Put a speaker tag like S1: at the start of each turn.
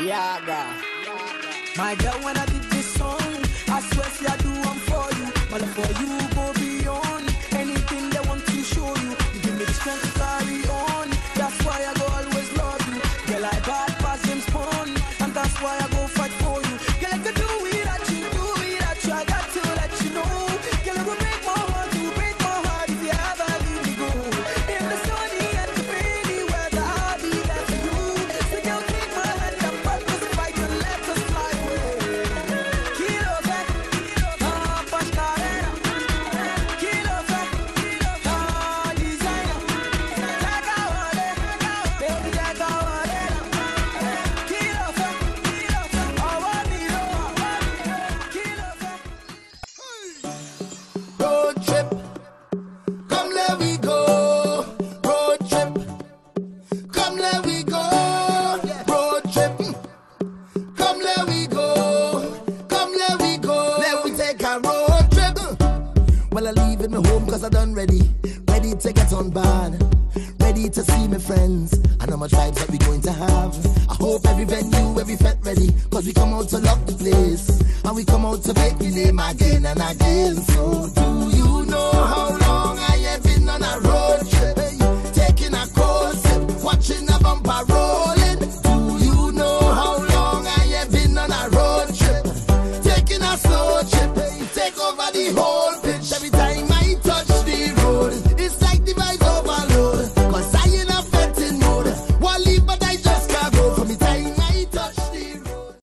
S1: Yaga.
S2: My girl, when I did this song, I swear, see, I do one for you. Love for you
S3: Well, I leave in my home cause I done ready. Ready to get on board. Ready to see my friends. And how much vibes that we going to have. I hope every venue, every fete ready. Cause we come out to lock the place. And we come out to make the name again and again. So